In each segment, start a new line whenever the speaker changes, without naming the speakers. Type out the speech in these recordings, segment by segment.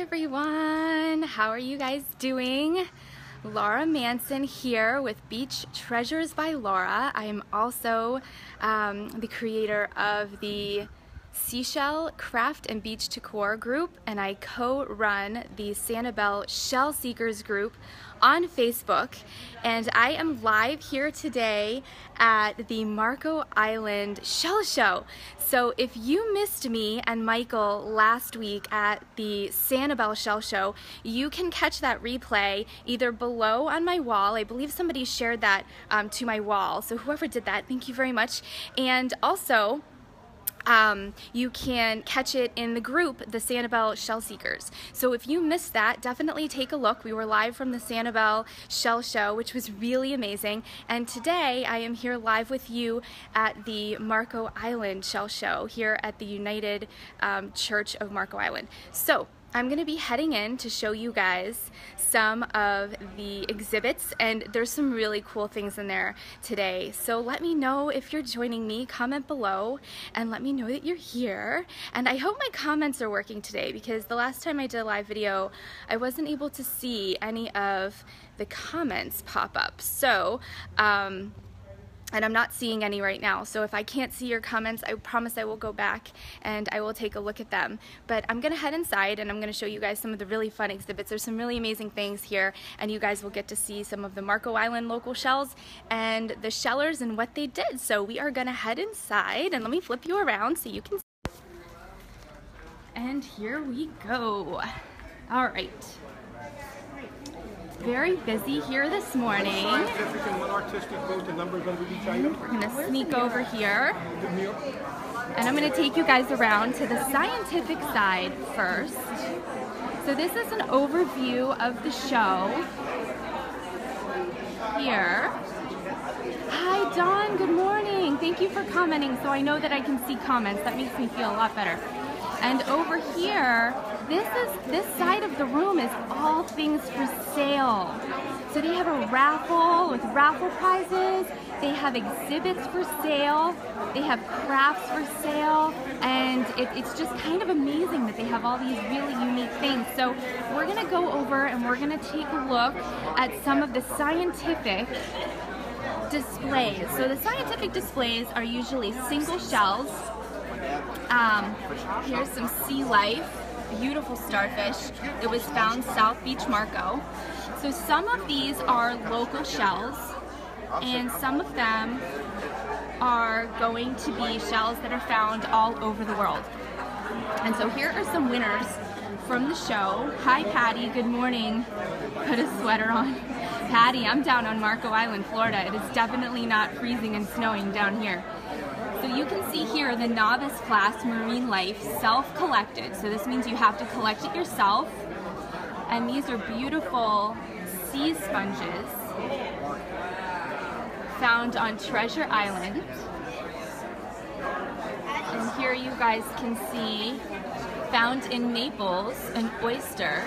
everyone. How are you guys doing? Laura Manson here with Beach Treasures by Laura. I am also um, the creator of the Seashell Craft and Beach Decor group and I co-run the Sanibel Shell Seekers group on Facebook and I am live here today at the Marco Island Shell Show. So if you missed me and Michael last week at the Sanibel Shell Show, you can catch that replay either below on my wall. I believe somebody shared that um, to my wall. So whoever did that, thank you very much. And also, um, you can catch it in the group, the Sanibel Shell Seekers. So if you missed that, definitely take a look. We were live from the Sanibel Shell Show, which was really amazing. And today I am here live with you at the Marco Island Shell Show here at the United um, Church of Marco Island. So I'm going to be heading in to show you guys some of the exhibits and there's some really cool things in there today. So let me know if you're joining me, comment below and let me know that you're here. And I hope my comments are working today because the last time I did a live video, I wasn't able to see any of the comments pop up. So, um, and I'm not seeing any right now. So if I can't see your comments, I promise I will go back and I will take a look at them. But I'm gonna head inside and I'm gonna show you guys some of the really fun exhibits. There's some really amazing things here and you guys will get to see some of the Marco Island local shells and the shellers and what they did. So we are gonna head inside and let me flip you around so you can see. And here we go. All right very busy here this morning. We're going to sneak over here. And I'm going to take you guys around to the scientific side first. So this is an overview of the show here. Hi, Dawn. Good morning. Thank you for commenting so I know that I can see comments. That makes me feel a lot better. And over here, this is this side of the room is all things for sale. So they have a raffle with raffle prizes. They have exhibits for sale. They have crafts for sale. And it, it's just kind of amazing that they have all these really unique things. So we're gonna go over and we're gonna take a look at some of the scientific displays. So the scientific displays are usually single shells um, here's some sea life, beautiful starfish. It was found South Beach Marco. So some of these are local shells and some of them are going to be shells that are found all over the world. And so here are some winners from the show. Hi Patty, good morning. Put a sweater on. Patty, I'm down on Marco Island, Florida. It is definitely not freezing and snowing down here. You can see here the novice class marine life self-collected. So this means you have to collect it yourself. And these are beautiful sea sponges found on Treasure Island. And here you guys can see found in Naples an oyster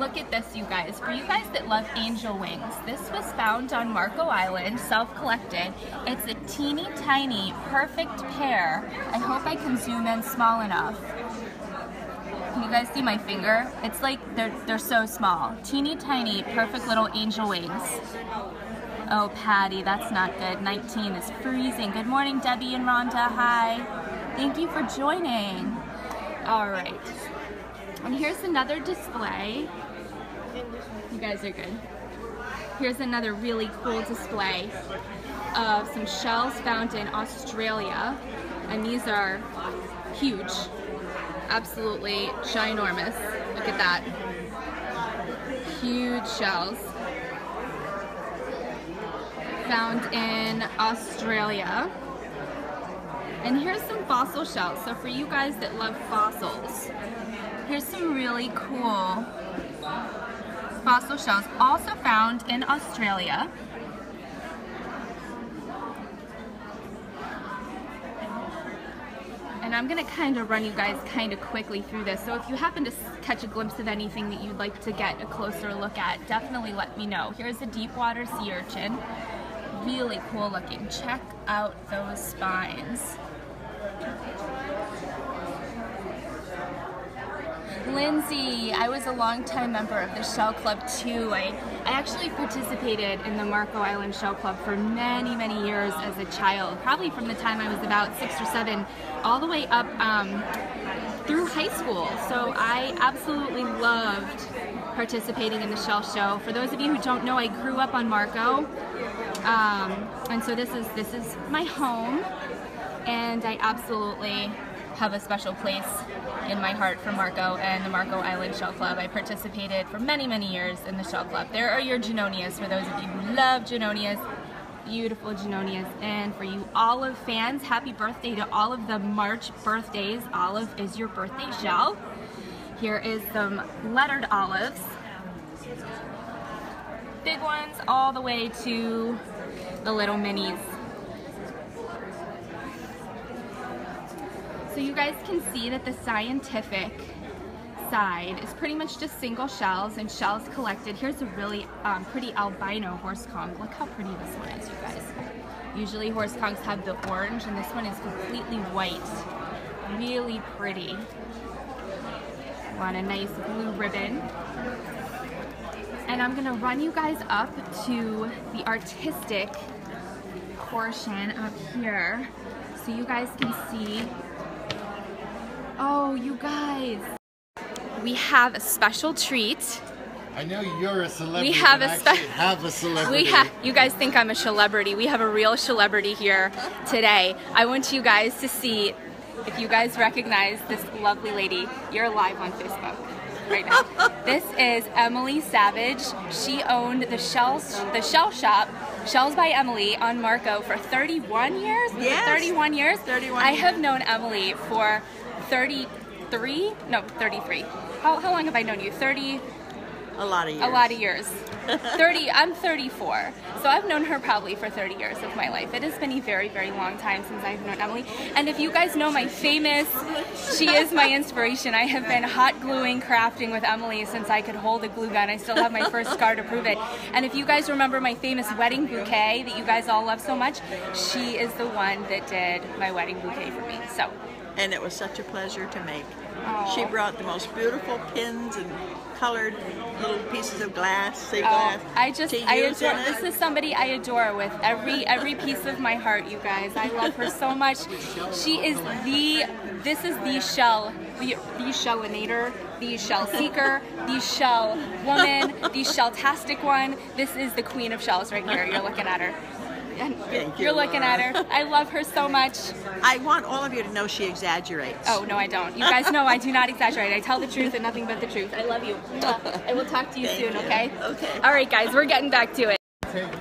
look at this, you guys. For you guys that love angel wings, this was found on Marco Island, self-collected. It's a teeny tiny, perfect pair. I hope I can zoom in small enough. Can you guys see my finger? It's like they're, they're so small. Teeny tiny, perfect little angel wings. Oh, Patty, that's not good. 19 is freezing. Good morning, Debbie and Rhonda. Hi. Thank you for joining. All right. And here's another display. You guys are good. Here's another really cool display of some shells found in Australia. And these are huge. Absolutely ginormous. Look at that. Huge shells. Found in Australia. And here's some fossil shells. So for you guys that love fossils, Here's some really cool fossil shells, also found in Australia. and I'm gonna kind of run you guys kind of quickly through this. So if you happen to catch a glimpse of anything that you'd like to get a closer look at, definitely let me know. Here's a deep water sea urchin. Really cool looking. Check out those spines. Lindsay, I was a longtime member of the Shell Club too. I, I actually participated in the Marco Island Shell Club for many, many years as a child, probably from the time I was about six or seven, all the way up um, through high school. So I absolutely loved participating in the Shell Show. For those of you who don't know, I grew up on Marco, um, and so this is this is my home, and I absolutely have a special place in my heart for Marco and the Marco Island Shell Club. I participated for many, many years in the Shell Club. There are your Junonias for those of you who love Junonias. Beautiful Junonias. And for you Olive fans, happy birthday to all of the March birthdays. Olive is your birthday shell. Here is some lettered olives. Big ones all the way to the little minis. So you guys can see that the scientific side is pretty much just single shells and shells collected. Here's a really um, pretty albino horse conch. Look how pretty this one is, you guys. Usually horse conchs have the orange and this one is completely white. Really pretty. Want a nice blue ribbon. And I'm gonna run you guys up to the artistic portion up here so you guys can see Oh, you guys. We have a special treat.
I know you're a celebrity.
We have a
spe- have a celebrity.
We have. You guys think I'm a celebrity? We have a real celebrity here today. I want you guys to see if you guys recognize this lovely lady. You're live on Facebook right now. this is Emily Savage. She owned the Shells, the Shell Shop, Shells by Emily on Marco for 31 years.
Yes.
31 years.
31
I
years.
have known Emily for 33, no, 33. How, how long have I known you? 30,
A lot of years.
a lot of years. 30, I'm 34. So I've known her probably for 30 years of my life. It has been a very, very long time since I've known Emily. And if you guys know my famous, she is my inspiration. I have been hot gluing, crafting with Emily since I could hold a glue gun. I still have my first scar to prove it. And if you guys remember my famous wedding bouquet that you guys all love so much, she is the one that did my wedding bouquet for me. So
And it was such a pleasure to make. She brought the most beautiful pins and colored little pieces of glass, say
Oh,
glass.
I just I adore this is somebody I adore with every every piece of my heart, you guys. I love her so much. She is the this is the shell, the the shellinator, the shell seeker, the shell woman, the shelltastic one. This is the queen of shells right here. You're looking at her. And
Thank you,
You're looking at her. I love her so much.
I want all of you to know she exaggerates.
Oh, no, I don't. You guys know I do not exaggerate. I tell the truth and nothing but the truth. I love you. I will talk to you
Thank
soon,
you.
okay?
Okay.
All right, guys, we're getting back to it.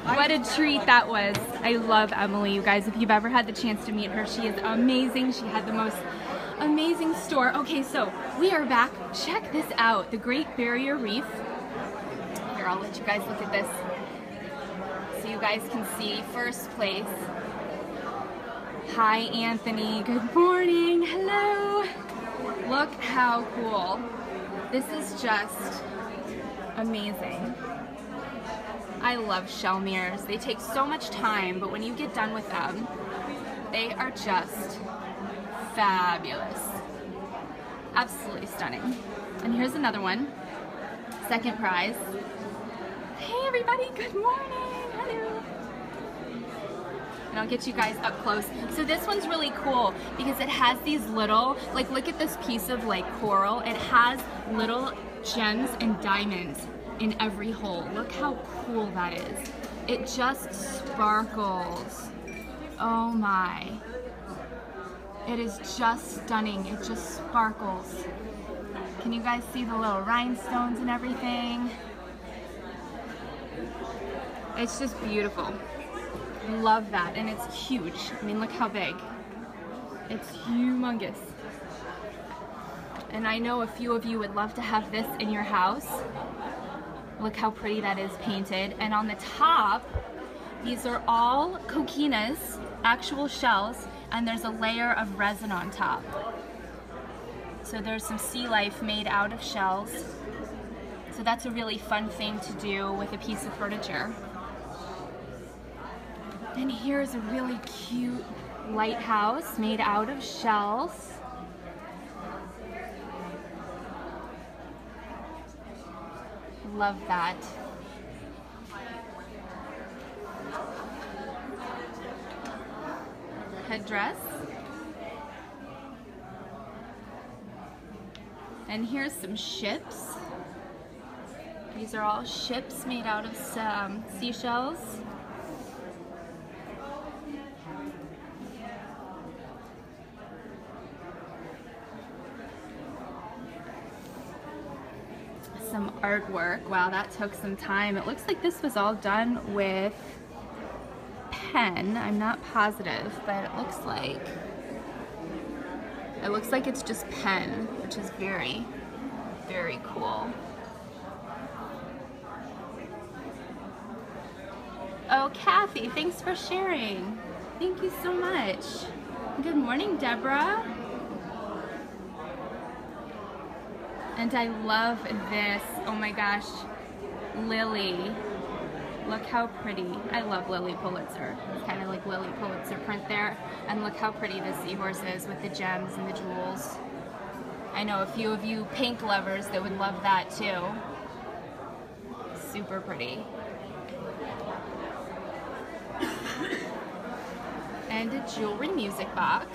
What a treat that was. I love Emily, you guys. If you've ever had the chance to meet her, she is amazing. She had the most amazing store. Okay, so we are back. Check this out the Great Barrier Reef. Here, I'll let you guys look at this. You guys can see first place. Hi, Anthony. Good morning. Hello. Look how cool. This is just amazing. I love shell mirrors. They take so much time, but when you get done with them, they are just fabulous. Absolutely stunning. And here's another one. Second prize. Hey everybody, good morning. And I'll get you guys up close. So this one's really cool because it has these little, like look at this piece of like coral. It has little gems and diamonds in every hole. Look how cool that is. It just sparkles. Oh my. It is just stunning. It just sparkles. Can you guys see the little rhinestones and everything? It's just beautiful. Love that. And it's huge. I mean, look how big. It's humongous. And I know a few of you would love to have this in your house. Look how pretty that is painted. And on the top, these are all coquinas, actual shells and there's a layer of resin on top. So there's some sea life made out of shells. So that's a really fun thing to do with a piece of furniture. And here's a really cute lighthouse made out of shells. Love that. Headdress. And here's some ships. These are all ships made out of some seashells. Artwork. Wow, that took some time. It looks like this was all done with pen. I'm not positive, but it looks like it looks like it's just pen, which is very, very cool. Oh, Kathy, thanks for sharing. Thank you so much. Good morning, Deborah. And I love this. Oh my gosh, Lily. Look how pretty. I love Lilly Pulitzer. It's kind of like Lilly Pulitzer print there. And look how pretty the seahorse is with the gems and the jewels. I know a few of you pink lovers that would love that too. Super pretty. and a jewelry music box.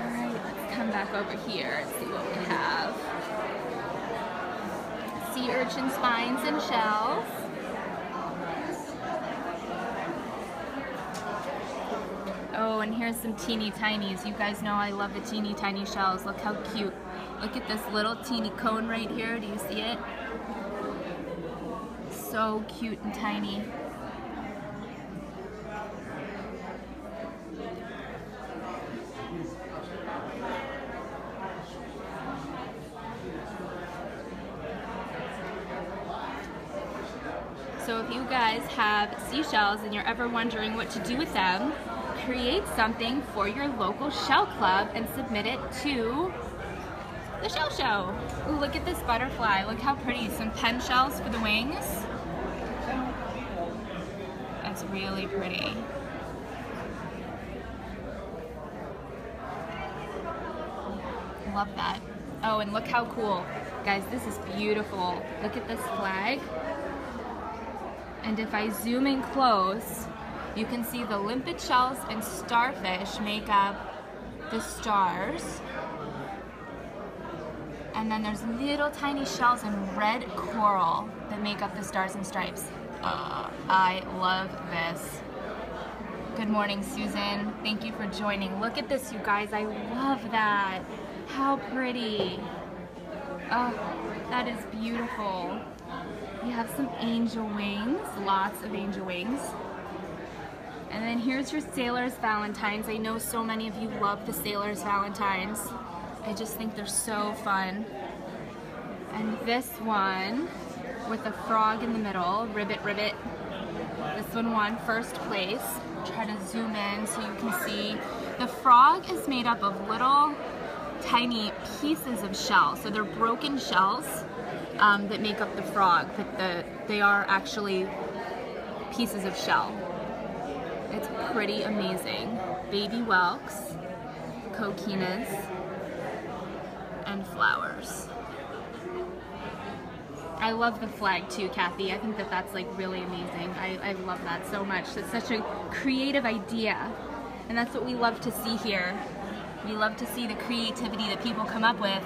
Alright, let's come back over here and see what we have. Sea urchin spines and shells. Oh, and here's some teeny tinies. You guys know I love the teeny tiny shells. Look how cute. Look at this little teeny cone right here. Do you see it? so cute and tiny. So if you guys have seashells and you're ever wondering what to do with them, create something for your local shell club and submit it to the shell show. Ooh, look at this butterfly. Look how pretty. Some pen shells for the wings. That's really pretty. Love that. Oh, and look how cool. Guys, this is beautiful. Look at this flag. And if I zoom in close, you can see the limpet shells and starfish make up the stars. And then there's little tiny shells and red coral that make up the stars and stripes. Uh, I love this. Good morning, Susan. Thank you for joining. Look at this, you guys. I love that. How pretty. Oh, that is beautiful. We have some angel wings, lots of angel wings. And then here's your Sailor's Valentines. I know so many of you love the Sailor's Valentines. I just think they're so fun. And this one with a frog in the middle, ribbit, ribbit. This one won first place. Try to zoom in so you can see. The frog is made up of little tiny pieces of shell. So they're broken shells um, that make up the frog, but the, they are actually pieces of shell. It's pretty amazing. Baby whelks, coquinas, and flowers. I love the flag too, Kathy. I think that that's like really amazing. I, I love that so much. It's such a creative idea. And that's what we love to see here. We love to see the creativity that people come up with.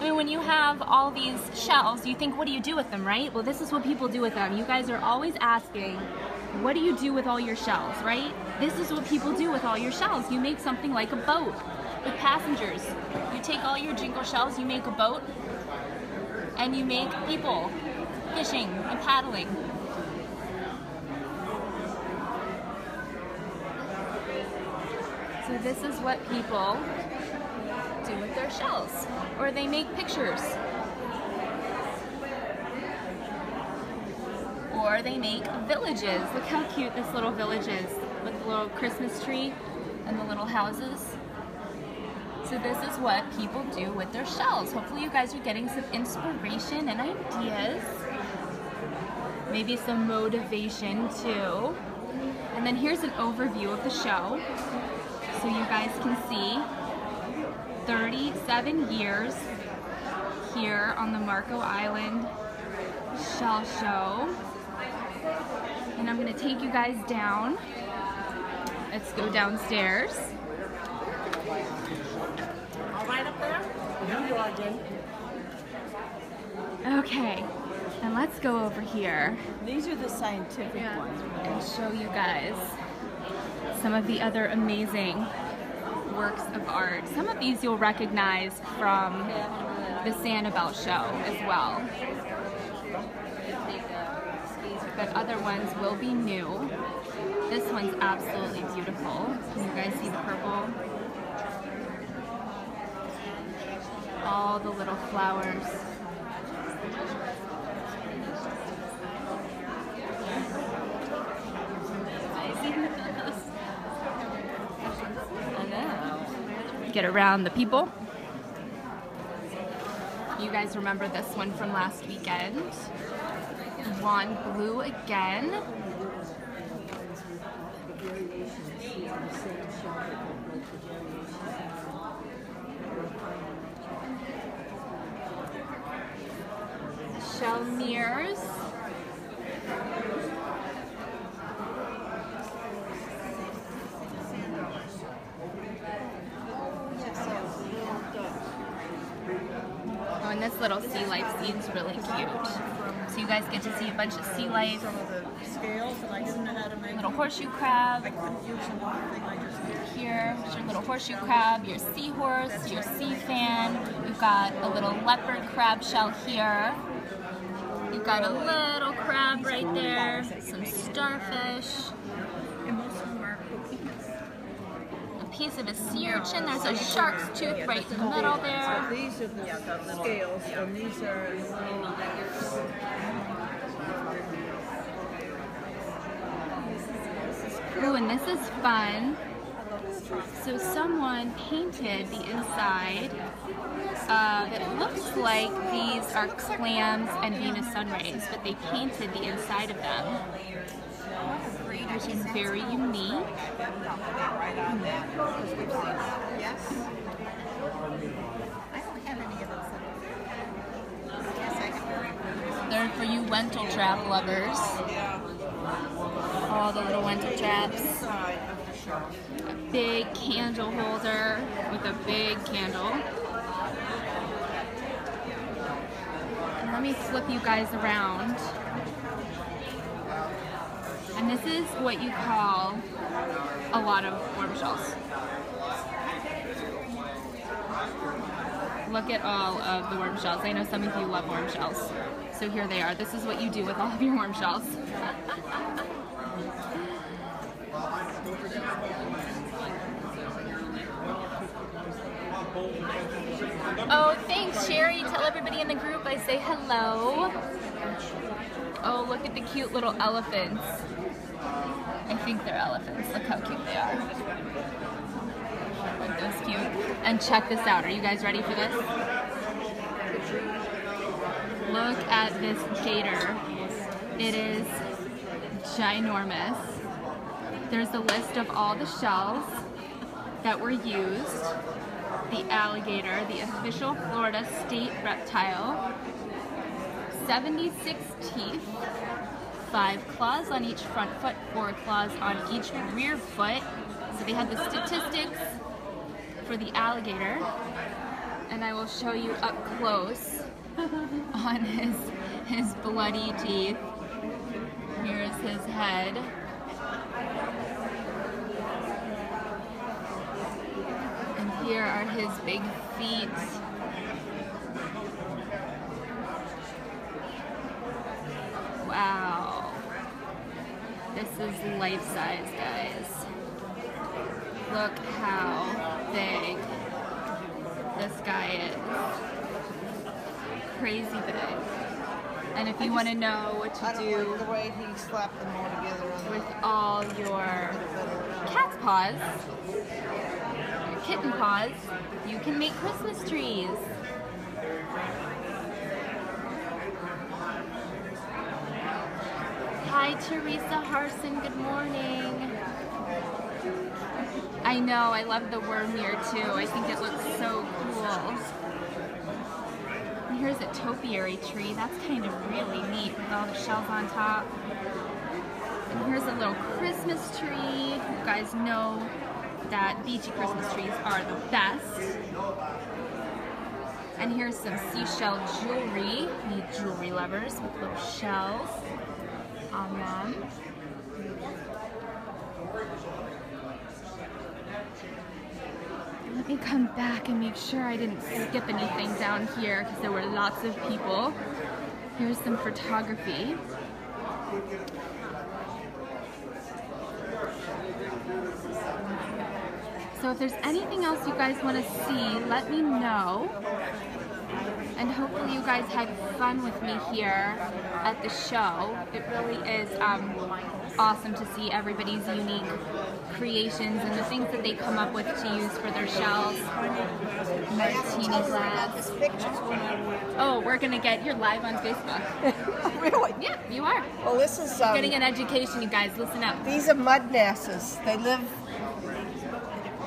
I mean, when you have all these shells, you think, what do you do with them, right? Well, this is what people do with them. You guys are always asking, what do you do with all your shells, right? This is what people do with all your shells. You make something like a boat with passengers. You take all your jingle shells, you make a boat, and you make people fishing and paddling. So this is what people do with their shells, or they make pictures. or they make villages. Look how cute this little village is with the little Christmas tree and the little houses. So this is what people do with their shells. Hopefully you guys are getting some inspiration and ideas. Maybe some motivation too. And then here's an overview of the show. So you guys can see 37 years here on the Marco Island Shell Show. And I'm gonna take you guys down. Let's go downstairs.
All right up there?
Okay, and let's go over here
These are the scientific ones.
and show you guys some of the other amazing works of art. Some of these you'll recognize from the Sanibel show as well. But other ones will be new. This one's absolutely beautiful. Can you guys see the purple? All the little flowers. Get around the people. You guys remember this one from last weekend? Juan Blue again. Shell mirrors. Little sea life scene's really cute. So you guys get to see a bunch of sea life,
Some of the scales, and I didn't know how to make
little horseshoe crab.
I couldn't use another thing I just did.
Here, your little horseshoe crab, your seahorse, your sea fan. You've got a little leopard crab shell here. You've got a little crab right there, some starfish,
And most of them are cookies.
Piece of a sea urchin. There's a shark's tooth right in the middle there.
So these are the scales, and these are
Ooh, and this is fun. So someone painted the inside. Uh, it looks like these are clams and Venus sunrays, but they painted the inside of them, which is very unique.
Yes.
They're for you Wentletrap lovers. All the little Wentletraps. A big candle holder with a big candle. And let me flip you guys around. This is what you call a lot of worm shells. Look at all of the worm shells. I know some of you love worm shells. So here they are. This is what you do with all of your worm shells. Oh, thanks, Sherry. Tell everybody in the group I say hello. Oh, look at the cute little elephants. I think they're elephants. Look how cute they are. Aren't those cute? And check this out. Are you guys ready for this? Look at this gator. It is ginormous. There's a list of all the shells that were used. The alligator, the official Florida state reptile. 76 teeth, 5 claws on each front foot, 4 claws on each rear foot. So they had the statistics for the alligator. And I will show you up close on his, his bloody teeth. Here's his head. And here are his big feet. Is life size, guys. Look how big this guy is. Crazy big. And if you want to know what to do
like the way he slapped them all together
with all your cat's paws, your kitten paws, you can make Christmas trees. Hi, Teresa Harson. Good morning. I know. I love the worm here too. I think it looks so cool. And here's a topiary tree. That's kind of really neat with all the shells on top. And here's a little Christmas tree. You guys know that beachy Christmas trees are the best. And here's some seashell jewelry. Need jewelry lovers with little shells on. Let me come back and make sure I didn't skip anything down here because there were lots of people. Here's some photography. So if there's anything else you guys want to see, let me know. And hopefully you guys had fun with me here at the show. It really is um, awesome to see everybody's unique creations and the things that they come up with to use for their shells. Martini glass. Oh, we're gonna get, you're live on Facebook.
really?
Yeah, you are.
Well, this is um,
Getting an education, you guys, listen up.
These are mud nassas. They live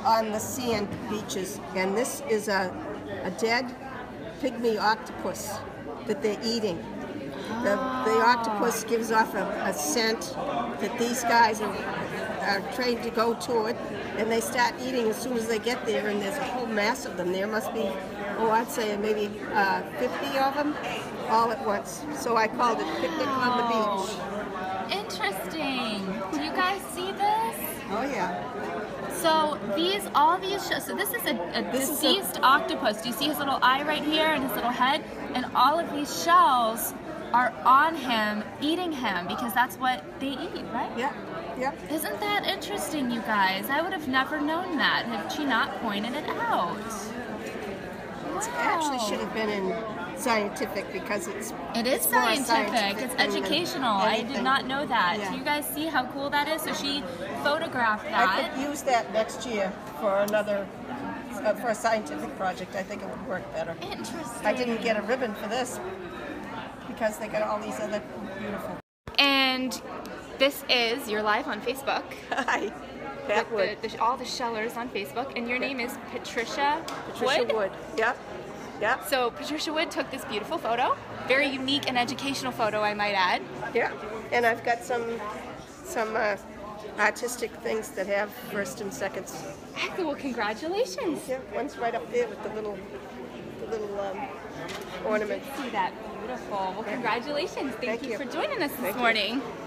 on the sand beaches, and this is a, a dead pygmy octopus that they're eating. The, the octopus gives off a, a scent that these guys are, are trained to go to it, and they start eating as soon as they get there, and there's a whole mass of them. There must be, oh, I'd say maybe uh, 50 of them all at once. So I called it Picnic on the Beach.
So these, all these so this is a, a
This is a-
deceased octopus. Do you see his little eye right here and his little head? And all of these shells are on him, eating him, because that's what they eat, right?
Yep, yep.
Isn't that interesting, you guys? I would have never known that had she not pointed it out.
It actually should have been in scientific because it's
It is
it's more
scientific. It's educational. I did not know that.
Yeah.
Do you guys see how cool that is? So she photographed
I could use that next year for another uh, for a scientific project. I think it would work better.
Interesting.
I didn't get a ribbon for this because they got all these other beautiful.
And this is you're live on Facebook.
Hi, Pat
with
Wood.
the, the, all the shellers on Facebook, and your name is Patricia,
Patricia Wood. Yep, yep,
So Patricia Wood took this beautiful photo, very unique and educational photo, I might add.
yep. And I've got some some uh, artistic things that have first and seconds.
Well, congratulations.
Yeah, one's right up there with the little the little um, ornament.
See that beautiful. Well, congratulations. Thank,
Thank
you,
you.
for joining us this
Thank
morning. All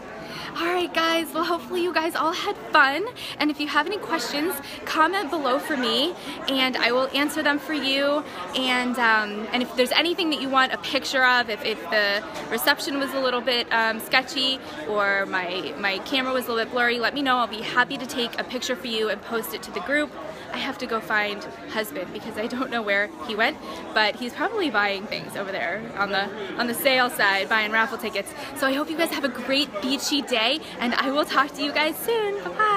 right, guys. Well, hopefully you guys all had fun. And if you have any questions, comment below for me, and I will answer them for you. And um, and if there's anything that you want a picture of, if, if the reception was a little bit um, sketchy or my my camera was a little bit blurry, let me know. I'll be happy to take a picture for you and post it to the group. I have to go find husband because I don't know where he went, but he's probably buying things over there on the on the sale side, buying raffle tickets. So I hope you guys have a great beachy day, and I will talk to you guys soon. Bye bye.